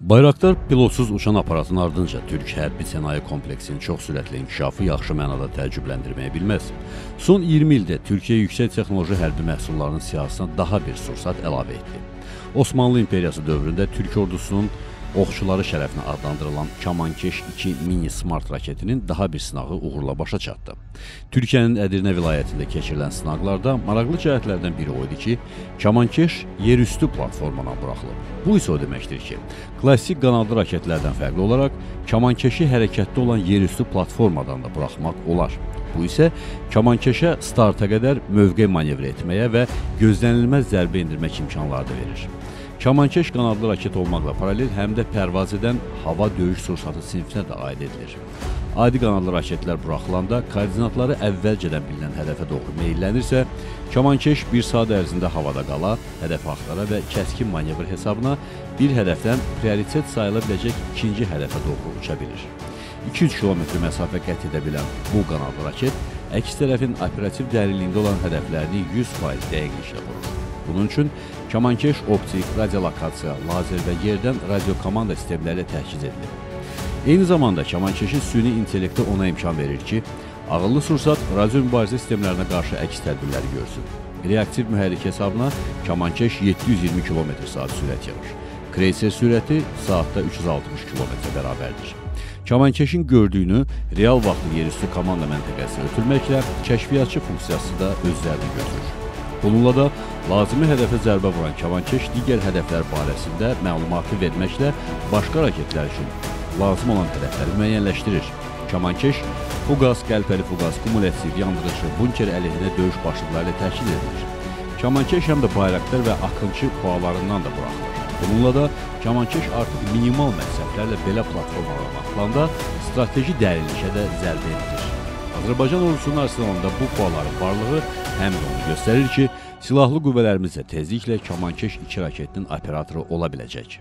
Bayraktar pilotsuz uçan aparatın ardınca Türk hərbi sənaye kompleksinin çox sürətli inkişafı yaxşı mənada təəccübləndirməyə bilməz. Son 20 ildə Türkiyə yüksək texnoloji hərbi məhsullarının siyahısına daha bir sursat əlavə etdi. Osmanlı İmperiyası dövründə Türk ordusunun oxçuları şərəfinə adlandırılan Kamankeş 2 mini smart raketinin daha bir sınağı uğurla başa çatdı. Türkiyənin Ədirnə vilayətində keçirilən sınaqlarda maraqlı cəhətlərdən biri o idi ki, Kamankeş yerüstü platformadan buraxılıb. Bu isə o deməkdir ki, klassik qanadlı raketlərdən fərqli olaraq Kamankeşi hərəkətdə olan yerüstü platformadan da buraxmaq olar. Bu isə Kamankeşə starta qədər mövqe manevr etməyə və gözlənilməz zərbə endirmək imkanları da verir. Kamankeş qanadlı raket olmaqla paralel həm də pərvaz edən hava döyüş sursatı sinfinə də aid edilir. Adi qanadlı raketlər buraxılanda koordinatları əvvəlcədən bilinən hədəfə doğru meyllənirsə, Kamankeş bir saat ərzində havada qala, hədəfi axtara və kəskin manevr hesabına bir hədəfdən prioritet sayıla biləcək ikinci hədəfə doğru uça bilir. 200 kilometr məsafə qət edə bilən bu qanadlı raket əks tərəfin operativ dərinliyində olan hədəflərini 100% dəqiqliklə vurur. Bunun üçün Kamankeş optik, radiolokasiya, lazer və yerdən radiokomanda sistemləri təchiz edilir. Eyni zamanda Kamankeşin süni intellekti ona imkan verir ki, ağıllı sursat radio mübarizə sistemlərinə qarşı əks tədbirləri görsün. Reaktiv mühərrik hesabına Kamankeş 720 km/saat sürət yığır. Kreyser sürəti saatda 360 km bərabərdir. Kamankeşin gördüyünü real vaxtlı yerüstü komanda məntəqəsinə ötürməklə kəşfiyyatçı funksiyası da özlərini götürür. Bununla da lazımi hədəfə zərbə vuran Kamankeş digər hədəflər barəsində məlumatı verməklə başqa raketlər üçün lazım olan hədəfləri müəyyənləşdirir. Kamankeş Fuqas, qəlpəli fuqas, kumulativ, yandırıcı, bunker əleyhinə döyüş başlıqları ilə təşkil edilir. Kamankeş həm də bayraqlar və Akıncı pualarından da buraxılır. Bununla da Kamankeş artıq minimal məqsədlərlə belə platformalara baxılanda strateji dərinlikə də zərbə edilir. Azərbaycan ordusunun arsenalında bu puaların varlığı həm də onu göstərir ki, silahlı qüvvələrimiz də tezliklə Kamankeş 2 raketinin operatoru ola biləcək.